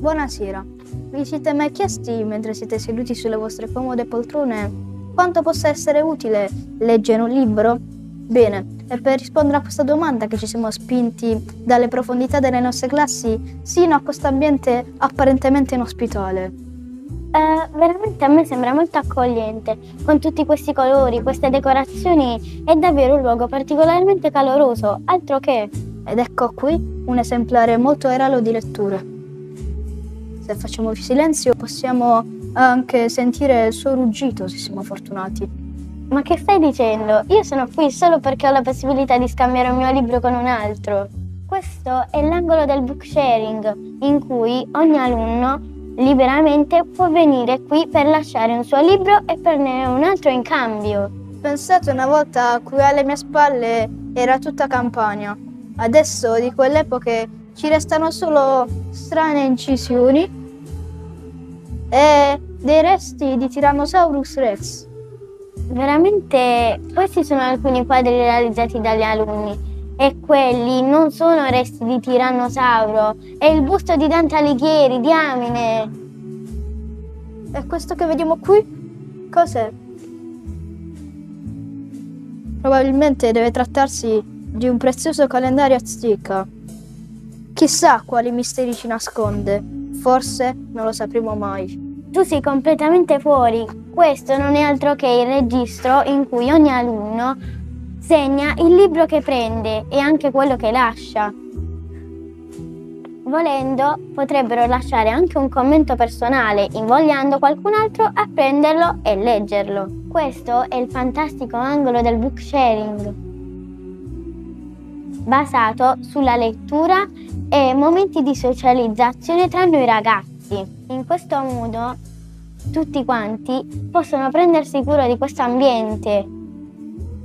Buonasera. Vi siete mai chiesti, mentre siete seduti sulle vostre comode poltrone, quanto possa essere utile leggere un libro? Bene, è per rispondere a questa domanda che ci siamo spinti dalle profondità delle nostre classi sino a questo ambiente apparentemente inospitale. Eh, veramente a me sembra molto accogliente, con tutti questi colori, queste decorazioni, è davvero un luogo particolarmente caloroso, altro che... Ed ecco qui un esemplare molto eralo di letture. Se facciamo silenzio possiamo anche sentire il suo ruggito se siamo fortunati. Ma che stai dicendo? Io sono qui solo perché ho la possibilità di scambiare un mio libro con un altro. Questo è l'angolo del book sharing, in cui ogni alunno liberamente può venire qui per lasciare un suo libro e prendere un altro in cambio. Pensate una volta qui alle mie spalle era tutta campagna. Adesso di quell'epoca ci restano solo strane incisioni e dei resti di Tyrannosaurus Rex. Veramente questi sono alcuni quadri realizzati dagli alunni e quelli non sono resti di tirannosauro, è il busto di Dante Alighieri, diamine. E questo che vediamo qui? Cos'è? Probabilmente deve trattarsi di un prezioso calendario azteca. Chissà quali misteri ci nasconde, forse non lo sapremo mai. Tu sei completamente fuori. Questo non è altro che il registro in cui ogni alunno segna il libro che prende e anche quello che lascia. Volendo, potrebbero lasciare anche un commento personale, invogliando qualcun altro a prenderlo e leggerlo. Questo è il fantastico angolo del book sharing, basato sulla lettura e momenti di socializzazione tra noi ragazzi. In questo modo tutti quanti possono prendersi cura di questo ambiente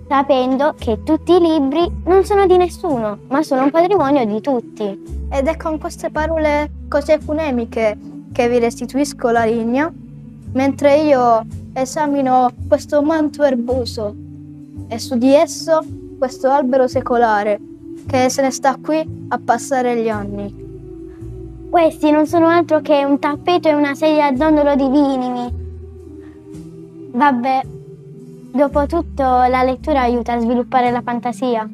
sapendo che tutti i libri non sono di nessuno, ma sono un patrimonio di tutti. Ed è con queste parole così ecunemiche che vi restituisco la linea, mentre io esamino questo manto erboso e su di esso questo albero secolare che se ne sta qui a passare gli anni. Questi non sono altro che un tappeto e una sedia a dondolo di vinimi. Vabbè, Dopotutto la lettura aiuta a sviluppare la fantasia.